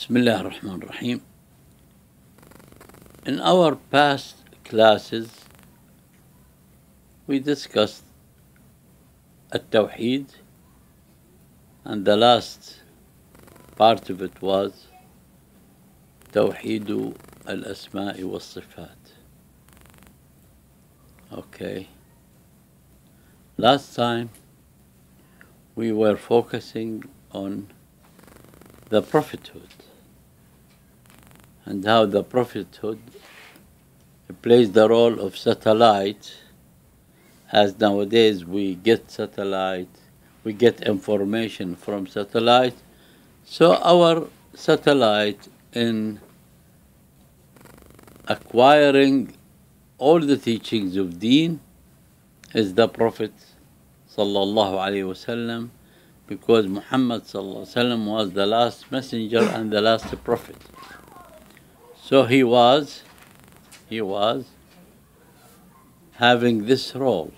Bismillah ar-Rahman rahim In our past classes, we discussed At-Tawheed and the last part of it was Tawheed al-Asma'i wa-Sifat. Okay. Last time, we were focusing on the prophethood and how the prophethood plays the role of satellite as nowadays we get satellite we get information from satellite. So our satellite in acquiring all the teachings of deen is the prophet sallallahu alaihi wasallam because Muhammad sallallahu alaihi wasallam was the last messenger and the last prophet so he was he was having this role.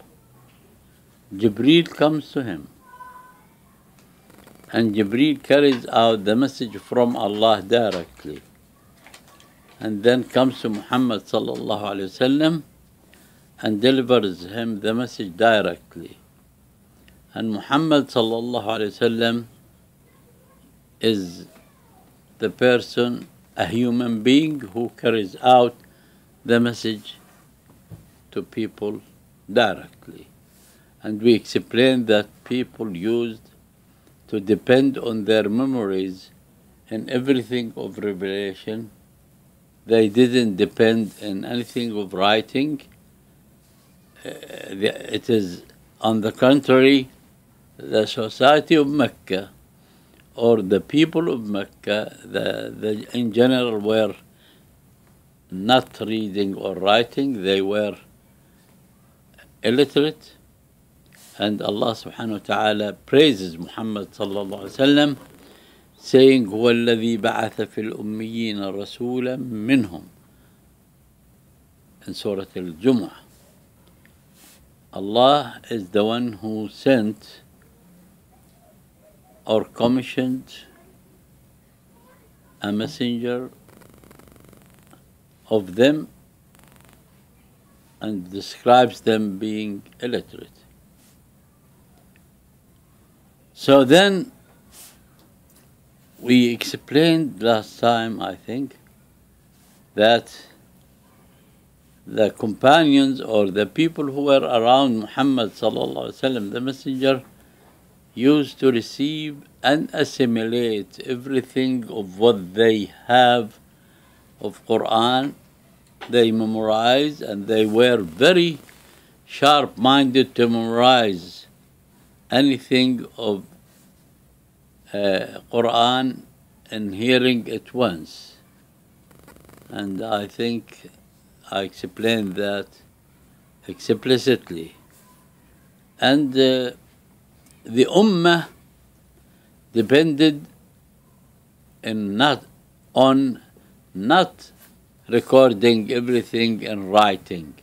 Jibreel comes to him. And Jibreel carries out the message from Allah directly. And then comes to Muhammad and delivers him the message directly. And Muhammad is the person a human being who carries out the message to people directly and we explained that people used to depend on their memories in everything of revelation. They didn't depend in anything of writing. Uh, it is, on the contrary, the society of Mecca or the people of Mecca, the, the, in general, were not reading or writing, they were illiterate and Allah subhanahu wa ta'ala praises Muhammad sallallahu alaihi wasallam saying هو الذي بعث في الأميين رسولا منهم in Surah Al-Jumu'ah Allah is the one who sent or commissioned a messenger of them and describes them being illiterate. So then we explained last time, I think, that the companions or the people who were around Muhammad the messenger, used to receive and assimilate everything of what they have of Quran. They memorize and they were very sharp minded to memorize anything of uh, Quran and hearing it once. And I think I explained that explicitly. And uh, the Ummah depended in not on not recording everything and writing.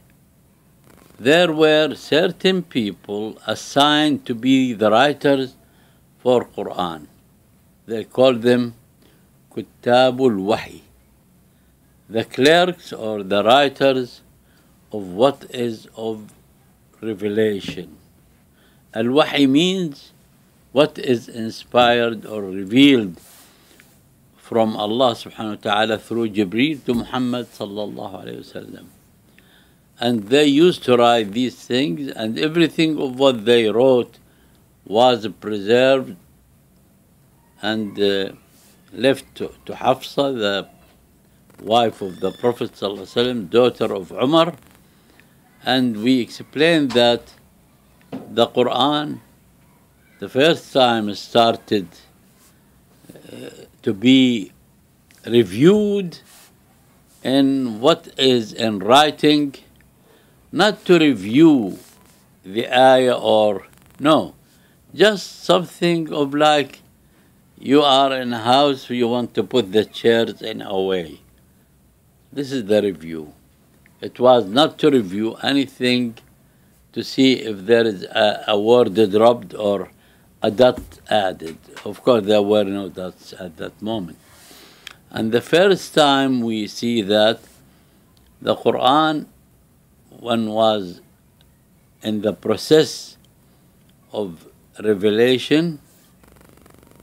There were certain people assigned to be the writers for Quran. They called them Kuttabul Wahi, the clerks or the writers of what is of revelation. Al Wahi means what is inspired or revealed from Allah subhanahu wa ta'ala through Jibreel to Muhammad sallallahu alayhi wasallam. And they used to write these things, and everything of what they wrote was preserved and uh, left to, to Hafsa, the wife of the Prophet ﷺ, daughter of Umar. And we explained that the Quran, the first time started uh, to be reviewed in what is in writing, not to review the ayah or no, just something of like you are in a house, you want to put the chairs in a way. This is the review. It was not to review anything to see if there is a, a word dropped or a dot added. Of course, there were no dots at that moment. And the first time we see that the Quran, when was in the process of revelation,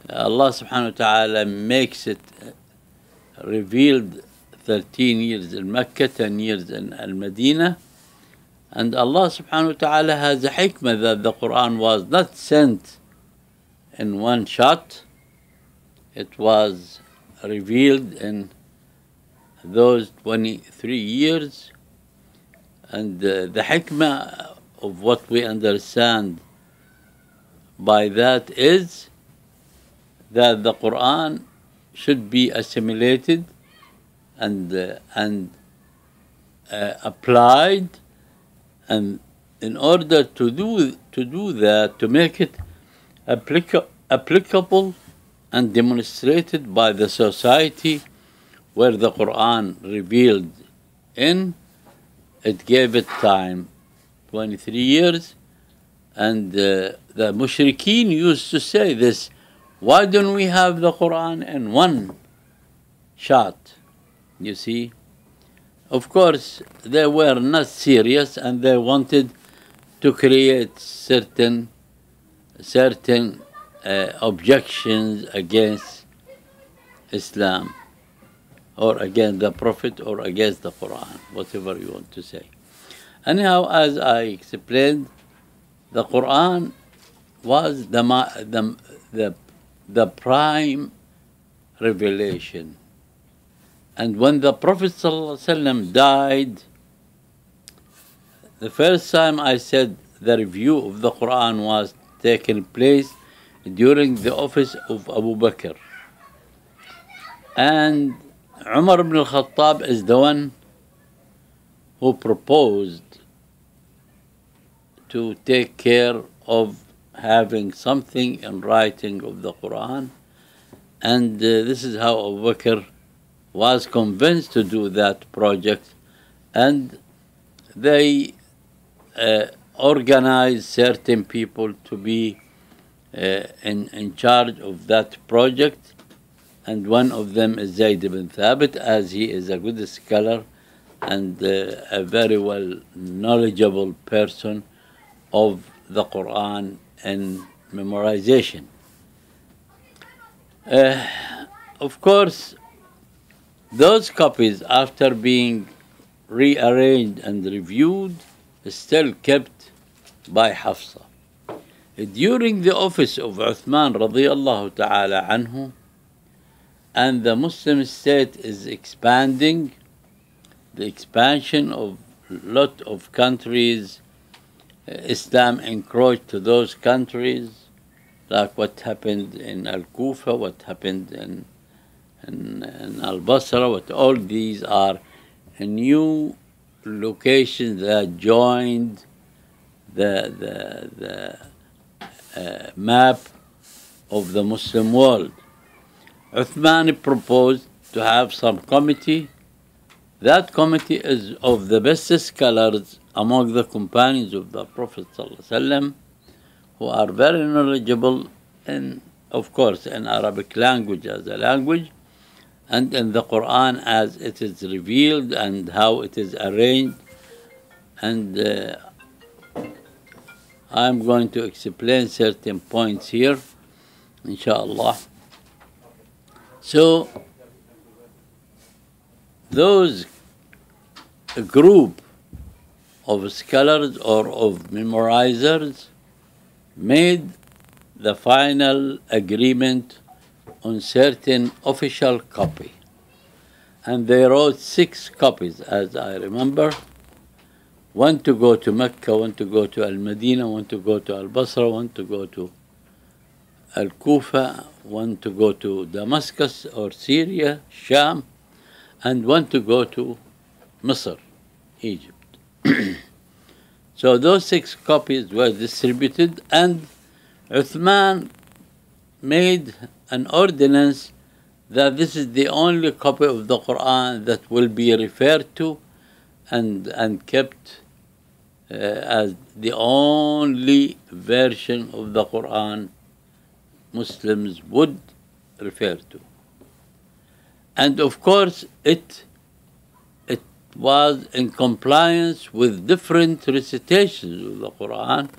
Allah subhanahu wa ta'ala makes it revealed 13 years in Mecca, 10 years in Al Medina. And Allah subhanahu wa ta'ala has a hikmah that the Quran was not sent in one shot, it was revealed in those 23 years. And uh, the hikmah of what we understand by that is that the Quran should be assimilated and uh, and uh, applied and in order to do to do that to make it applica- applicable and demonstrated by the society where the Quran revealed in it gave it time 23 years. And uh, the mushrikeen used to say this why don't we have the Quran in one shot? You see of course they were not serious and they wanted to create certain certain uh, objections against Islam or against the Prophet or against the Quran, whatever you want to say. Anyhow, as I explained, the Quran was the, the, the, the prime revelation. And when the Prophet ﷺ died, the first time I said the review of the Quran was taking place during the office of Abu Bakr. And Umar ibn al-Khattab is the one who proposed to take care of having something in writing of the Quran. And uh, this is how Abu Bakr was convinced to do that project. And they uh, organized certain people to be uh, in, in charge of that project. And one of them is Zayd ibn Thabit, as he is a good scholar and uh, a very well knowledgeable person of the Quran and memorization. Uh, of course, those copies, after being rearranged and reviewed, still kept by Hafsa. During the office of Uthman radiallahu ta'ala anhu, and the Muslim state is expanding, the expansion of lot of countries, uh, Islam encroached to those countries, like what happened in Al Kufa, what happened in, in, in Al Basra, what all these are new locations that joined the, the, the uh, map of the Muslim world. Uthman proposed to have some committee. That committee is of the best scholars among the companions of the Prophet who are very knowledgeable in, of course, in Arabic language as a language, and in the Quran as it is revealed and how it is arranged. And uh, I'm going to explain certain points here, inshallah. So, those group of scholars or of memorizers made the final agreement on certain official copy. And they wrote six copies, as I remember. One to go to Mecca, one to go to Al Medina, one to go to Al Basra, one to go to Al Kufa, one to go to Damascus or Syria, Sham, and one to go to Misr, Egypt. so those six copies were distributed, and Uthman made an ordinance that this is the only copy of the Quran that will be referred to and, and kept uh, as the only version of the Quran Muslims would refer to. And of course, it it was in compliance with different recitations of the Quran,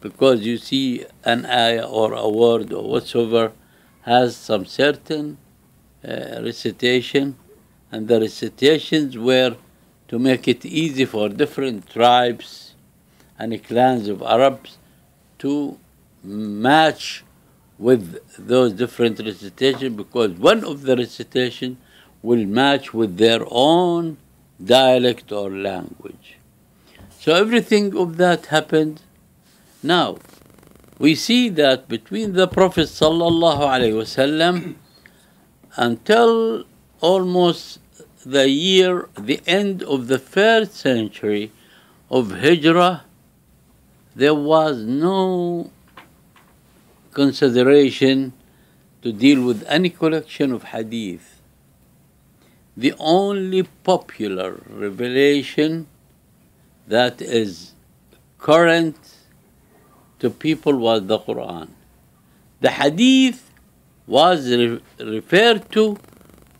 because you see an ayah or a word or whatsoever has some certain uh, recitation, and the recitations were to make it easy for different tribes and clans of Arabs to match with those different recitations because one of the recitations will match with their own dialect or language. So everything of that happened. Now, we see that between the Prophet wasallam until almost the year, the end of the first century of Hijrah, there was no consideration to deal with any collection of hadith. The only popular revelation that is current to people was the Quran. The hadith was re- referred to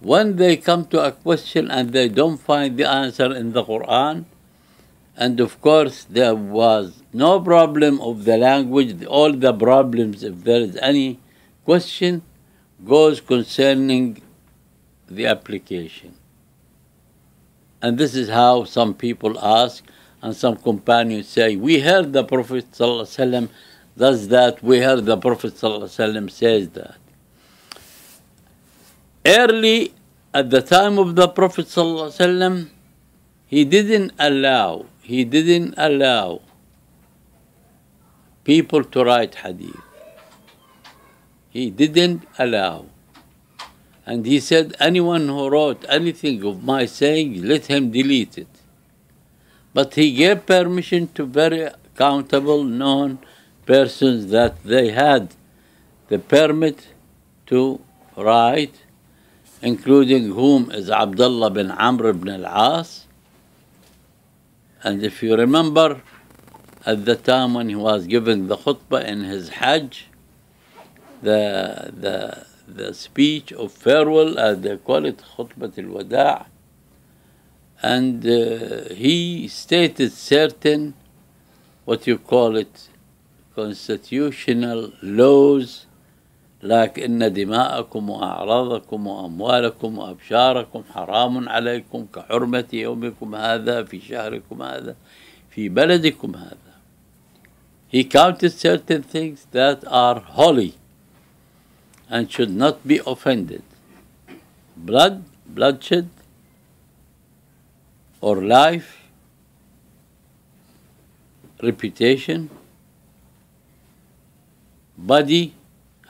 when they come to a question and they don't find the answer in the Quran. And of course, there was no problem of the language. All the problems, if there is any question, goes concerning the application. And this is how some people ask, and some companions say, We heard the Prophet ﷺ does that, we heard the Prophet ﷺ says that. Early at the time of the Prophet ﷺ, he didn't allow, he didn't allow people to write hadith. He didn't allow. And he said, anyone who wrote anything of my saying, let him delete it. But he gave permission to very countable, known persons that they had the permit to write, including whom is Abdullah bin Amr ibn al-As. And if you remember, at the time when he was giving the khutbah in his Hajj, the, the, the speech of farewell, as they call it, khutbah al-wada', and uh, he stated certain, what you call it, constitutional laws like إن دماءكم وأعراضكم وأموالكم وأبشاركم حرام عليكم كحرمة يومكم هذا في شهركم هذا في بلدكم هذا He counted certain things that are holy and should not be offended. Blood, bloodshed, or life, reputation, body,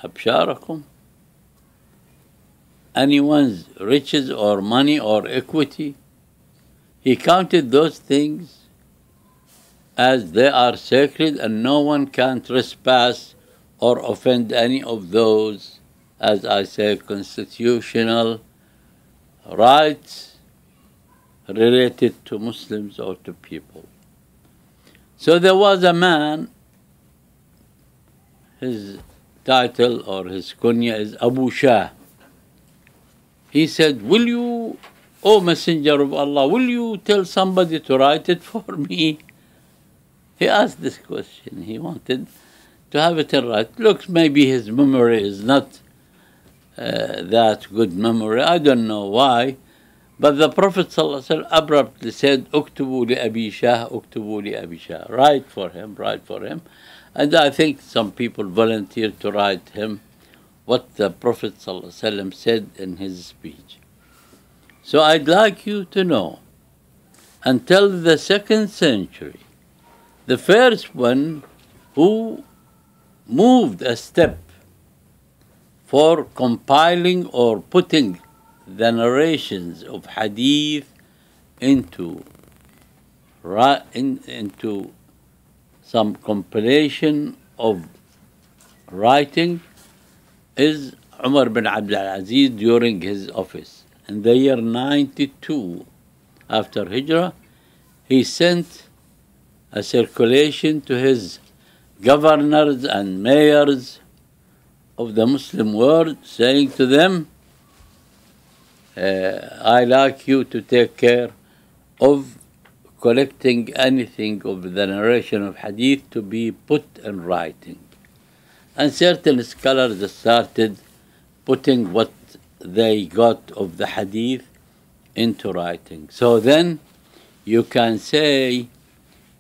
أبشاركم anyone's riches or money or equity. He counted those things as they are sacred and no one can trespass or offend any of those, as I say, constitutional rights related to Muslims or to people. So there was a man, his title or his kunya is Abu Shah. He said, Will you, O Messenger of Allah, will you tell somebody to write it for me? He asked this question. He wanted to have it in writing. Looks, maybe his memory is not uh, that good memory. I don't know why. But the Prophet ﷺ abruptly said, Uktubu li Abi Shah, Uktubu li Abi Shah. Write for him, write for him. And I think some people volunteered to write him what the Prophet ﷺ said in his speech. So I'd like you to know, until the second century, the first one who moved a step for compiling or putting the narrations of hadith into, into some compilation of writing is Umar bin Abdul Aziz during his office. In the year 92 after Hijrah, he sent a circulation to his governors and mayors of the Muslim world saying to them, Uh, I like you to take care of collecting anything of the narration of hadith to be put in writing. And certain scholars started putting what they got of the hadith into writing. So then you can say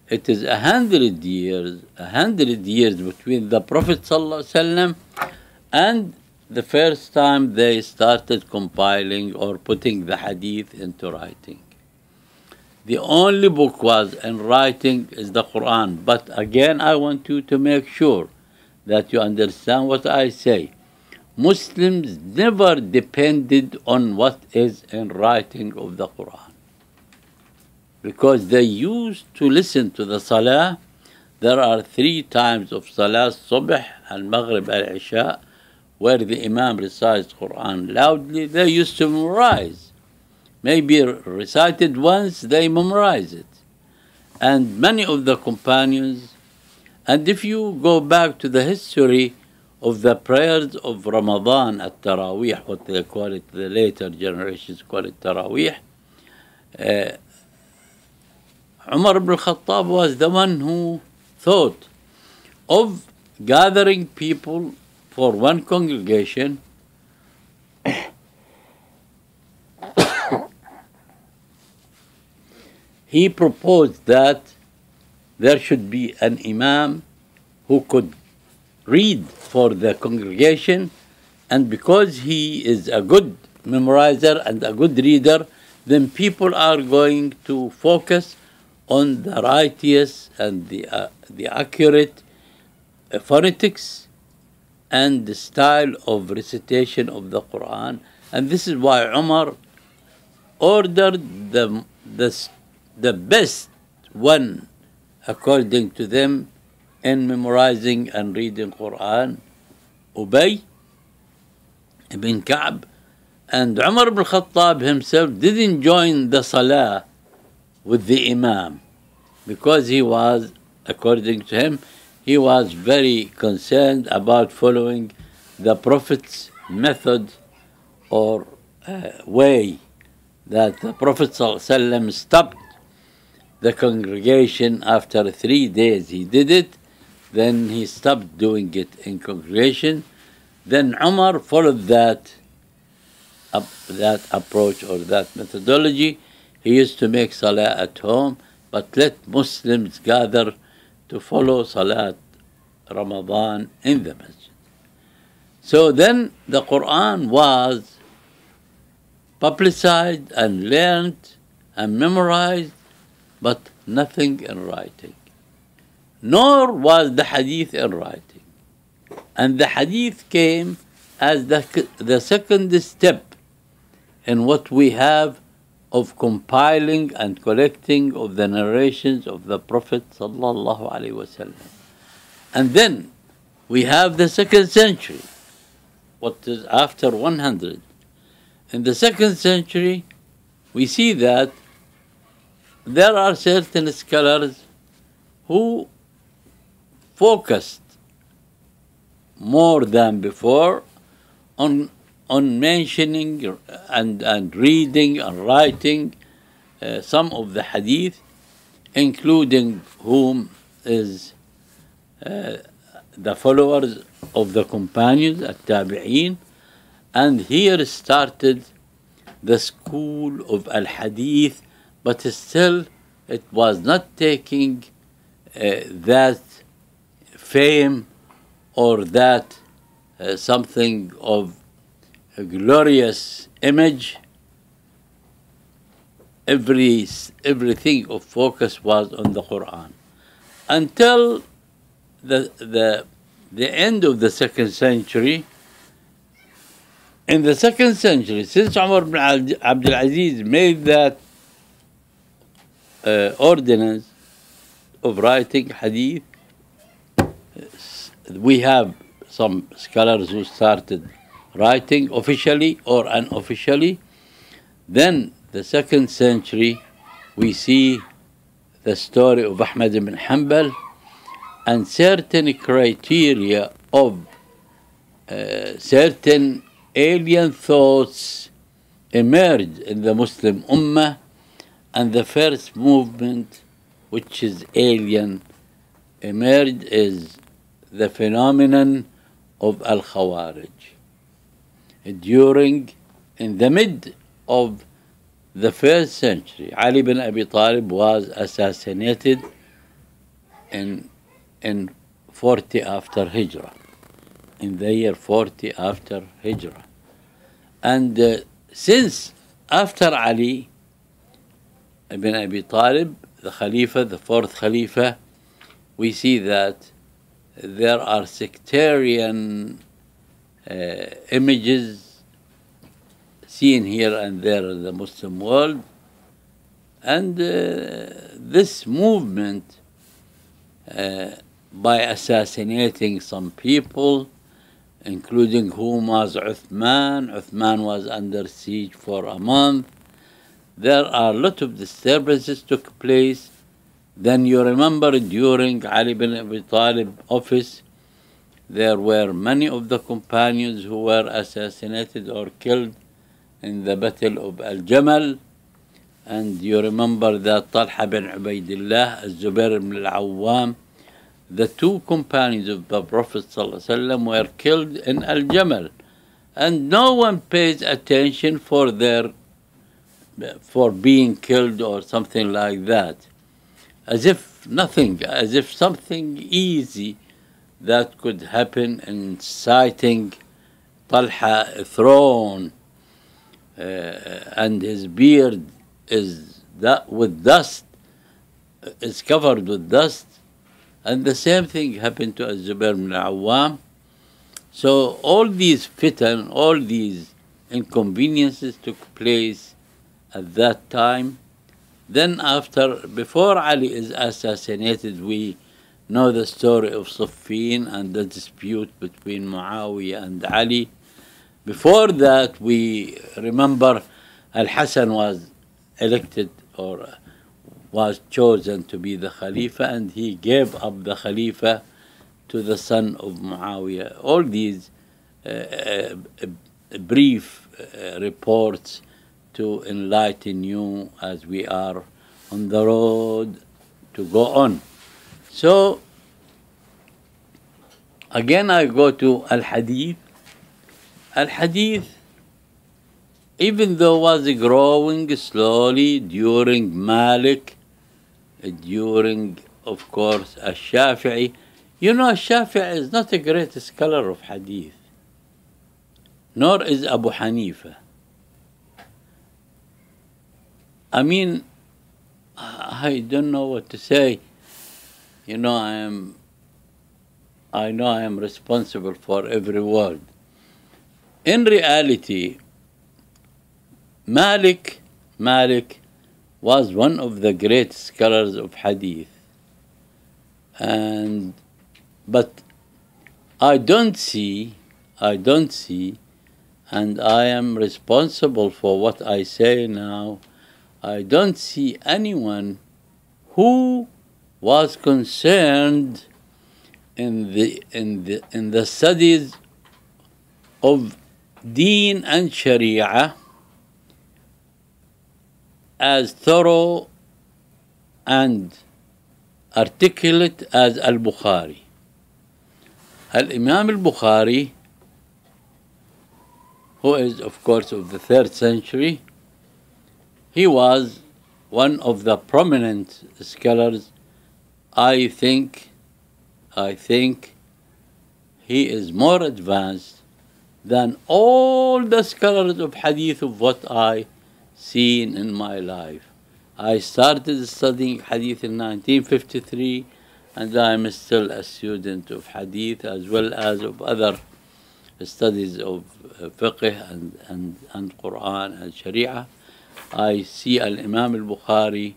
it is a hundred years, a hundred years between the Prophet and the first time they started compiling or putting the hadith into writing. The only book was in writing is the Quran. But again, I want you to make sure that you understand what I say. Muslims never depended on what is in writing of the Quran. Because they used to listen to the Salah. There are three times of Salah, Subh, Al Maghrib, Al Isha, where the Imam recites Quran loudly. They used to memorize. Maybe recited once, they memorize it. And many of the companions, and if you go back to the history of the prayers of Ramadan at Taraweeh, what they call it, the later generations call it Taraweeh, uh, Umar ibn Khattab was the one who thought of gathering people for one congregation. He proposed that there should be an imam who could read for the congregation and because he is a good memorizer and a good reader then people are going to focus on the righteous and the, uh, the accurate uh, phonetics and the style of recitation of the Quran. And this is why Umar ordered the, the, the best one according to them in memorizing and reading Quran, Ubay ibn Ka'b. And Umar ibn Khattab himself didn't join the Salah with the Imam because he was, according to him, he was very concerned about following the Prophet's method or uh, way that the Prophet ﷺ stopped the congregation after three days. He did it, then he stopped doing it in congregation. Then Umar followed that, uh, that approach or that methodology. He used to make salah at home, but let Muslims gather to follow Salat Ramadan in the masjid. So then the Quran was publicized and learned and memorized, but nothing in writing. Nor was the hadith in writing. And the hadith came as the, the second step in what we have of compiling and collecting of the narrations of the Prophet sallallahu alaihi wasallam. And then we have the second century, what is after 100. In the second century, we see that there are certain scholars who focused more than before on on mentioning and, and reading and writing uh, some of the hadith, including whom is uh, the followers of the companions at Tabi'een, and here started the school of Al Hadith, but still it was not taking uh, that fame or that uh, something of a glorious image. Every everything of focus was on the Quran until the the the end of the second century. In the second century, since Umar ibn Abdul Aziz made that uh, ordinance of writing hadith, we have some scholars who started writing officially or unofficially. Then the second century, we see the story of Ahmad ibn Hanbal and certain criteria of uh, certain alien thoughts emerged in the Muslim Ummah and the first movement, which is alien, emerged is the phenomenon of Al Khawarij. During, in the mid of the first century, Ali bin Abi Talib was assassinated in, in 40 after Hijrah, in the year 40 after Hijrah. And uh, since after Ali ibn Abi Talib, the Khalifa, the fourth Khalifa, we see that there are sectarian images seen here and there in the Muslim world. And uh, this movement, uh, by assassinating some people, including whom was Uthman, Uthman was under siege for a month. There are a lot of disturbances took place. Then you remember during Ali bin Abi Talib office, there were many of the companions who were assassinated or killed in the battle of Al Jamal. And you remember that Talha bin Ubaidillah, Zubair ibn al-Awwam, the two companions of the Prophet ﷺ were killed in Al Jamal. And no one pays attention for their for being killed or something like that. As if nothing, as if something easy that could happen in sighting Talha thrown uh, and his beard is that with dust is covered with dust. And the same thing happened to Az-Zubair ibn Awam so all these fitan all these inconveniences took place at that time. Then after before Ali is assassinated we know the story of Siffin and the dispute between Muawiyah and Ali before that, we remember Al Hassan was elected or was chosen to be the Khalifa, and he gave up the Khalifa to the son of Muawiyah. All these uh, uh, brief uh, reports to enlighten you as we are on the road to go on. So, again, I go to Al Hadith Al-Hadith, even though was growing slowly during Malik, during, of course, Al-Shafi'i, you know, Al-Shafi'i is not a great scholar of Hadith, nor is Abu Hanifa. I mean, I don't know what to say. You know, I am, I know I am responsible for every word. In reality, Malik, Malik was one of the great scholars of hadith. And but I don't see, I don't see, and I am responsible for what I say now. I don't see anyone who was concerned in the in the in the studies of deen and sharia as thorough and articulate as Al Bukhari. Al Imam al Bukhari, who is, of course, of the third century, he was one of the prominent scholars. I think, I think he is more advanced than all the scholars of hadith of what I seen in my life. I started studying hadith in 1953 and I'm still a student of hadith as well as of other studies of uh, fiqh and, and, and Quran and Sharia. I see Al Imam al Bukhari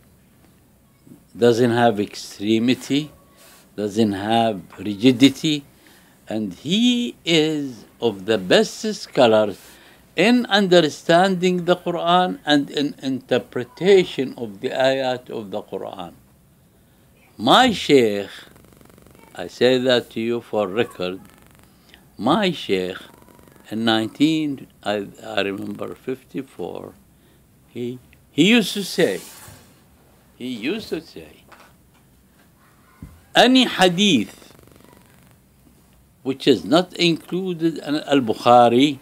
doesn't have extremity, doesn't have rigidity, and he is of the best scholars in understanding the Quran and in interpretation of the ayat of the Quran. My Sheikh, I say that to you for record, my Sheikh in 19, I, I remember 54, he, he used to say, he used to say, any hadith which is not included in Al-Bukhari,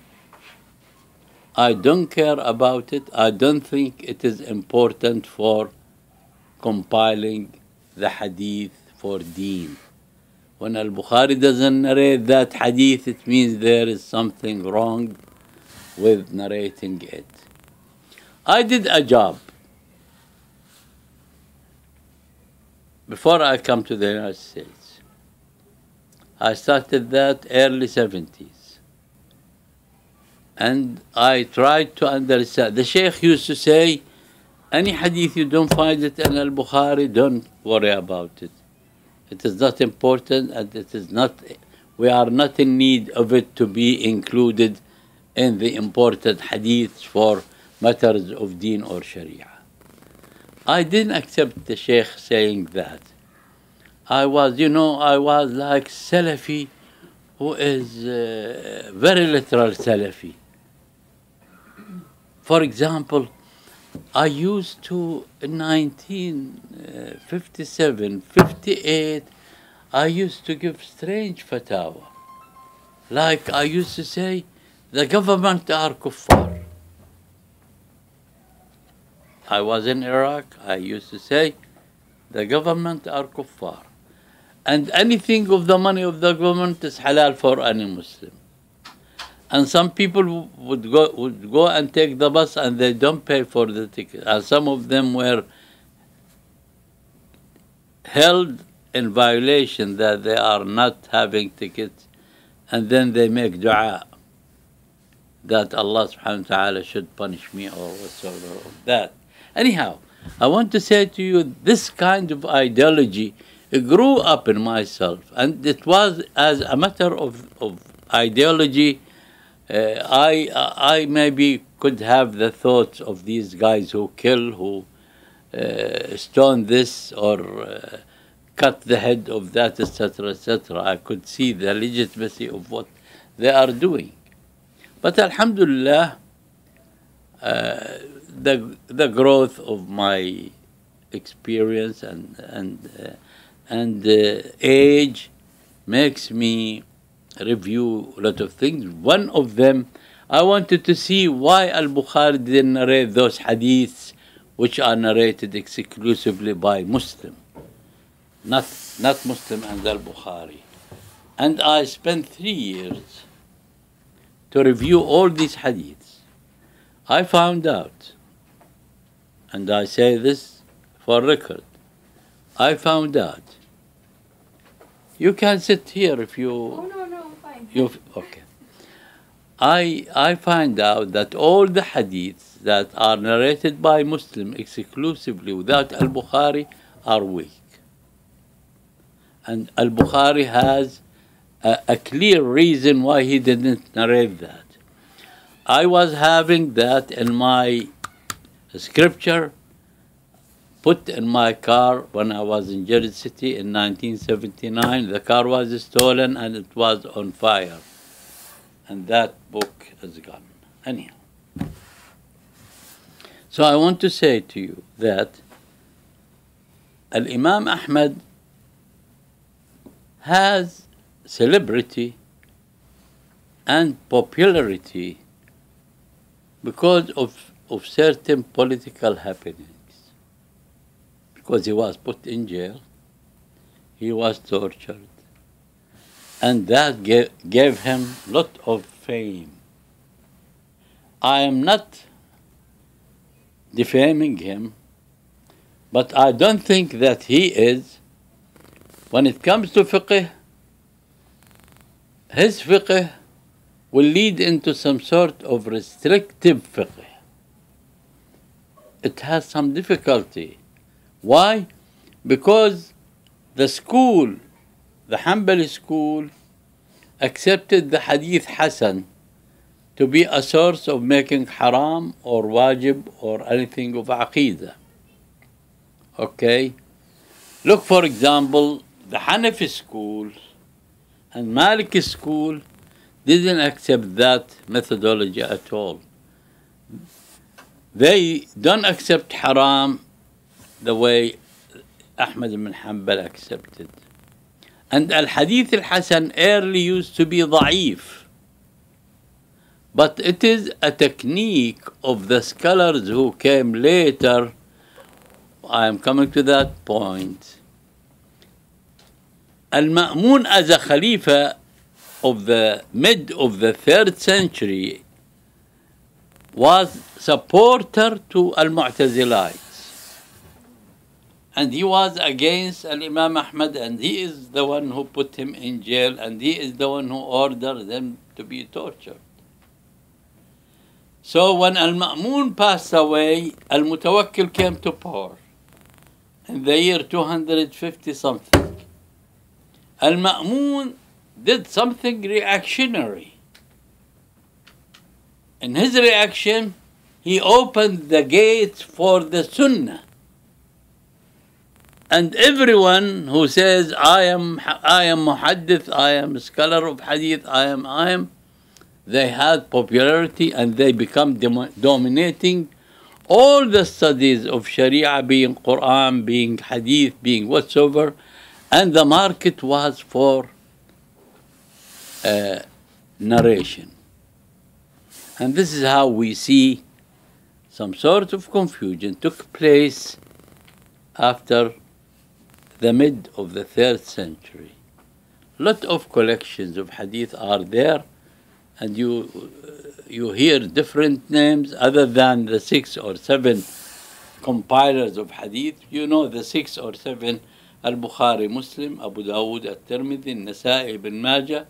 I don't care about it. I don't think it is important for compiling the hadith for deen. When Al Bukhari doesn't narrate that hadith, it means there is something wrong with narrating it. I did a job before I come to the United States. I started that early 70s. And I tried to understand. The Sheikh used to say, any hadith you don't find it in Al Bukhari, don't worry about it. It is not important and it is not, we are not in need of it to be included in the important hadiths for matters of deen or sharia. I didn't accept the Sheikh saying that. I was, you know, I was like Salafi who is uh, very literal Salafi. For example, I used to, in 1957, 58, I used to give strange fatwa. Like I used to say, the government are kuffar. I was in Iraq, I used to say, the government are kuffar. And anything of the money of the government is halal for any Muslim. And some people would go would go and take the bus and they don't pay for the ticket. And some of them were held in violation that they are not having tickets and then they make dua that Allah subhanahu wa ta'ala should punish me or whatsoever of that. Anyhow, I want to say to you this kind of ideology grew up in myself and it was as a matter of, of ideology uh, I, I maybe could have the thoughts of these guys who kill, who uh, stone this or uh, cut the head of that, etc., etc. I could see the legitimacy of what they are doing. But Alhamdulillah, uh, the, the growth of my experience and, and, uh, and uh, age makes me review a lot of things. One of them, I wanted to see why Al Bukhari didn't narrate those hadiths which are narrated exclusively by Muslim, not, not Muslim and Al Bukhari. And I spent three years to review all these hadiths. I found out, and I say this for record, I found out. You can sit here if you. Oh, no, no, fine. You okay? I I find out that all the hadiths that are narrated by Muslim exclusively without Al Bukhari are weak, and Al Bukhari has a, a clear reason why he didn't narrate that. I was having that in my scripture put in my car when I was in Jersey City in 1979. The car was stolen and it was on fire. And that book is gone. Anyhow. So I want to say to you that Al Imam Ahmad has celebrity and popularity because of, of certain political happenings because he was put in jail, he was tortured, and that gave, gave him lot of fame. I am not defaming him, but I don't think that he is. When it comes to fiqh, his fiqh will lead into some sort of restrictive fiqh. It has some difficulty. Why? Because the school, the Hanbali school, accepted the Hadith Hasan to be a source of making haram or wajib or anything of aqidah. Okay? Look, for example, the Hanafi school and Maliki school, didn't accept that methodology at all. They don't accept haram the way Ahmad ibn Hanbal accepted. And Al Hadith al Hasan early used to be da'if. But it is a technique of the scholars who came later. I am coming to that point. Al Ma'mun as a Khalifa of the mid of the third century was supporter to Al Mu'tazilites. And he was against Al Imam Ahmad, and he is the one who put him in jail, and he is the one who ordered them to be tortured. So when Al Ma'mun passed away, Al Mutawakkil came to power in the year 250 something. Al Ma'mun did something reactionary. In his reaction, he opened the gates for the Sunnah. And everyone who says, I am, I am muhaddith, I am scholar of hadith, I am, I am, they had popularity and they become dominating all the studies of Sharia, being Quran, being Hadith, being whatsoever, and the market was for uh, narration. And this is how we see some sort of confusion took place after the mid of the third century. Lot of collections of hadith are there, and you you hear different names other than the six or seven compilers of hadith. You know the six or seven Al-Bukhari, Muslim, Abu Dawud, At-Tirmidhi, Nasa'i, Ibn Majah,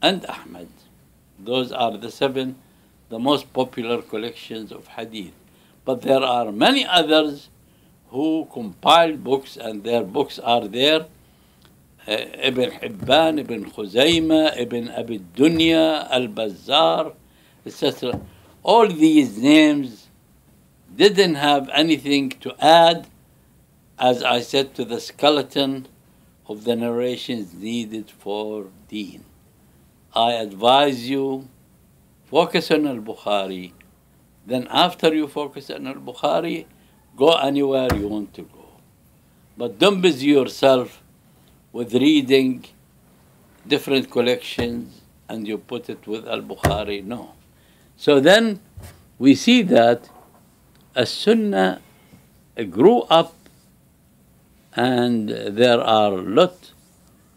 and Ahmad. Those are the seven, the most popular collections of hadith. But there are many others who compiled books, and their books are there. Uh, Ibn Hibban, Ibn Khuzaymah, Ibn Abi Dunya, Al-Bazzar, etc. All these names didn't have anything to add, as I said, to the skeleton of the narrations needed for deen. I advise you, focus on Al-Bukhari. Then after you focus on Al-Bukhari, go anywhere you want to go. But don't busy yourself with reading different collections and you put it with Al-Bukhari. No. So then we see that a Sunnah grew up and there are a lot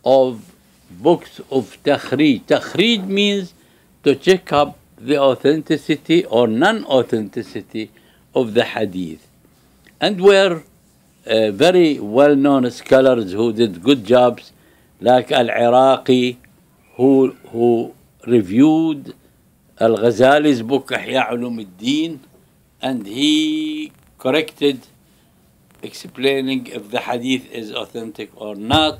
of books of takhrij. Takhrij means to check up the authenticity or non-authenticity of the hadith. And were uh, very well-known scholars who did good jobs, like Al-Iraqi, who, who reviewed Al-Ghazali's book Ihya Ulum al-Din, and he corrected, explaining if the hadith is authentic or not.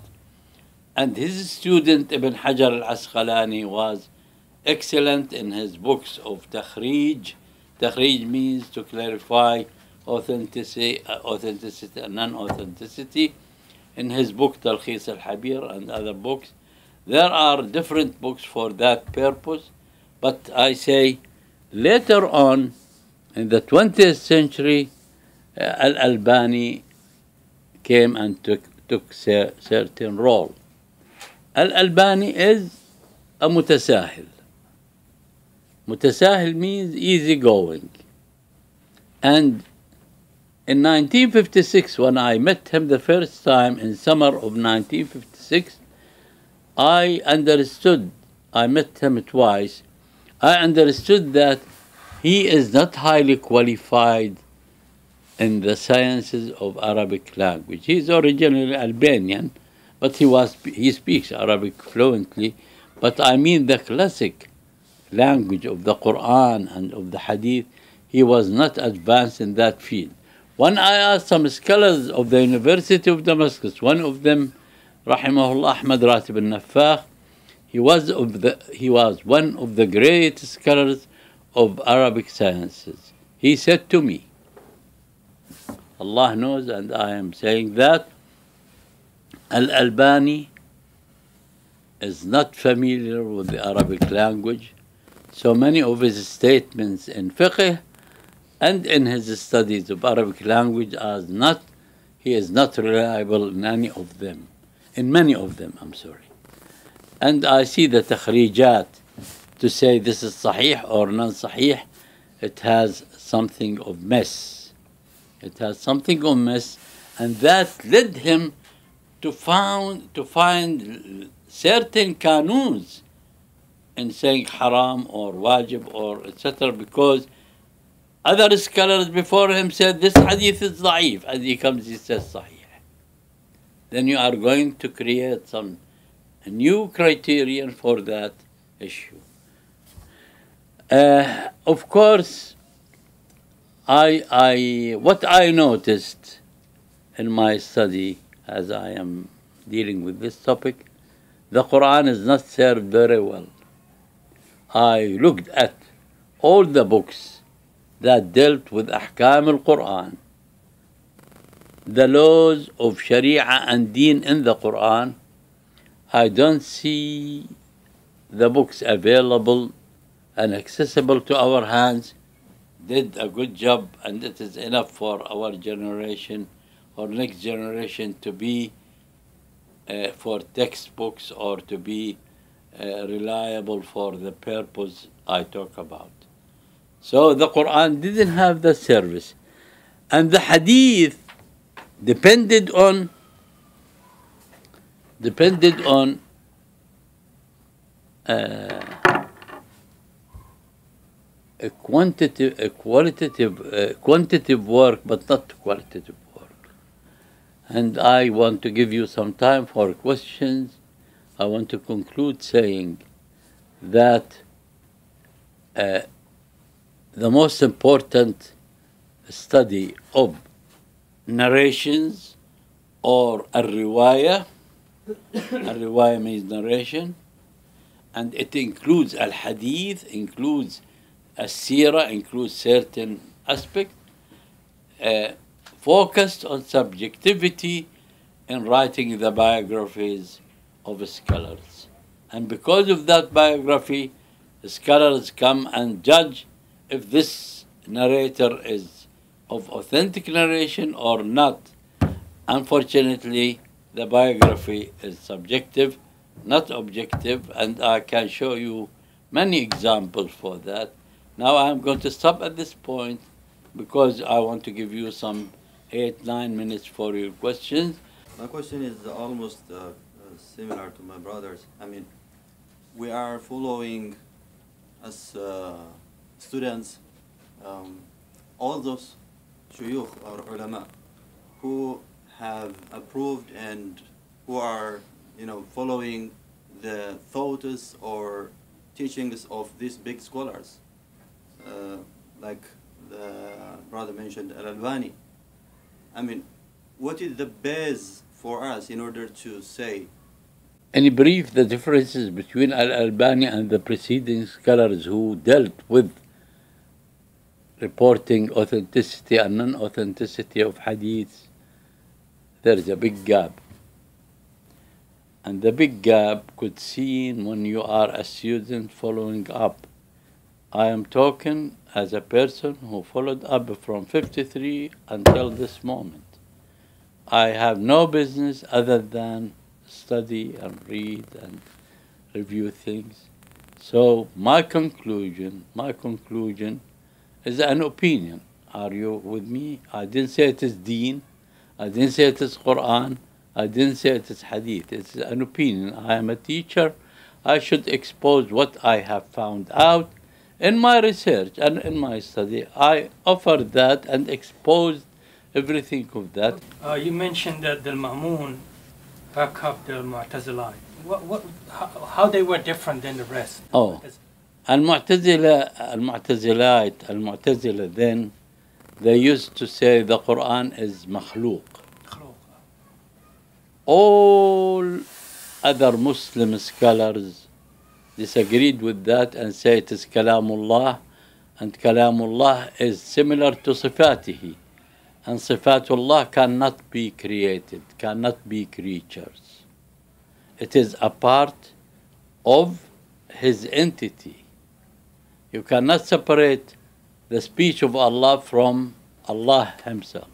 And his student Ibn Hajar al-Asqalani was excellent in his books of takhrij. Takhrij means to clarify authenticity, authenticity and non-authenticity. In his book Talkhis al-Habir and other books, there are different books for that purpose. But I say later on in the 20th century, uh, Al Albani came and took, took certain role. Al Albani is a mutasahil. Mutasahil means easygoing. And in 1956, when I met him the first time in summer of 1956, I understood, I met him twice, I understood that he is not highly qualified in the sciences of Arabic language. He is originally Albanian, but he was he speaks Arabic fluently. But I mean the classic language of the Quran and of the Hadith. He was not advanced in that field. When I asked some scholars of the University of Damascus, one of them, Rahimahullah Ahmad Ratib al-Naffakh, he was of the he was one of the great scholars of Arabic sciences. He said to me, Allah knows, and I am saying that Al Albani is not familiar with the Arabic language, so many of his statements in fiqh and in his studies of Arabic language are not, he is not reliable in any of them, in many of them, I'm sorry. And I see the takhrijat to say this is sahih or non-sahih, it has something of mess. It has something of mess, and that led him to found to find certain kanuns in saying haram or wajib or etc. because other scholars before him said this hadith is da'if, and he comes he says sahih. Then you are going to create some new criterion for that issue. Uh, of course, I, I, what I noticed in my study as I am dealing with this topic, the Quran is not served very well. I looked at all the books that dealt with Ahkam al Quran, the laws of Sharia and Deen in the Quran. I don't see the books available and accessible to our hands did a good job and it is enough for our generation or next generation to be uh, for textbooks or to be uh, reliable for the purpose I talk about. So the Quran didn't have the service. And the hadith depended on depended on uh, a quantitative, a qualitative, uh, quantitative work, but not qualitative work. And I want to give you some time for questions. I want to conclude saying that uh, the most important study of narrations or a riwayah, a riwayah means narration, and it includes al hadith, includes As-Sira includes certain aspects uh, focused on subjectivity in writing the biographies of scholars. And because of that biography, scholars come and judge if this narrator is of authentic narration or not. Unfortunately, the biography is subjective, not objective, and I can show you many examples for that. Now I'm going to stop at this point because I want to give you some eight, nine minutes for your questions. My question is almost uh, similar to my brother's. I mean, we are following as uh, students um, all those shuyukh or ulama who have approved and who are, you know, following the thoughts or teachings of these big scholars. Uh, like the brother mentioned, Al-Albani. I mean, what is the base for us in order to say? In brief, the differences between Al-Albani and the preceding scholars who dealt with reporting authenticity and non-authenticity of hadiths, there is a big gap. And the big gap could seen when you are a student following up I am talking as a person who followed up from 53 until this moment. I have no business other than study and read and review things. So my conclusion, my conclusion is an opinion. Are you with me? I didn't say it is deen. I didn't say it is Quran. I didn't say it is hadith. It's an opinion. I am a teacher. I should expose what I have found out in my research and in my study, I offered that and exposed everything of that. Uh, you mentioned that the Ma'mun back up the Mu'tazila. Uh, what, what, how, how they were different than the rest? Oh. Al-Mu'tazila, Al-Mu'tazilite, Al-Mu'tazila then, they used to say the Quran is makhluq. All other Muslim scholars disagreed with that and say it is Kalamullah and Kalamullah is similar to Sifatihi. And Sifatullah cannot be created, cannot be creatures. It is apart of his entity. You cannot separate the speech of Allah from Allah Himself.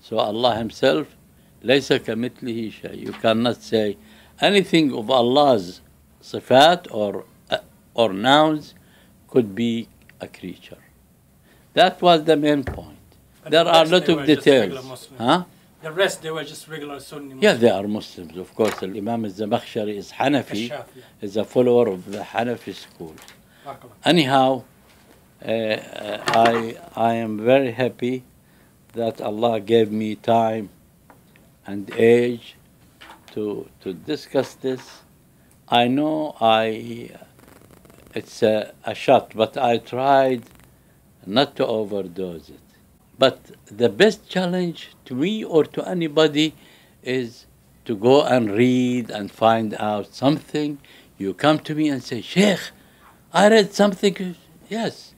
So Allah Himself, ليس كمثله شيء. You cannot say anything of Allah's sifat or or nouns could be a creature. That was the main point. There the are a lot of details. Huh? The rest, they were just regular Sunni Muslims. Yeah, they are Muslims, of course. The Imam al-Zamakhshari is Hanafi, Kashaf, yeah. is a follower of the Hanafi school. Anyhow, uh, I I am very happy that Allah gave me time and age to to discuss this. I know I it's a, a shot, but I tried not to overdose it. But the best challenge to me or to anybody is to go and read and find out something. You come to me and say, Sheikh, I read something. Yes.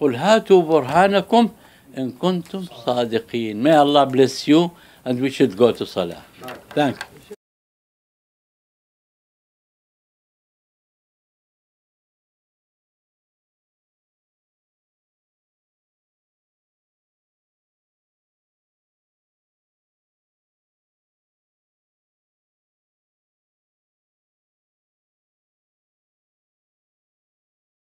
قل هاتوا برهانكم إن كنتم صادقين. May Allah bless you and we should go to Salah. Thank you.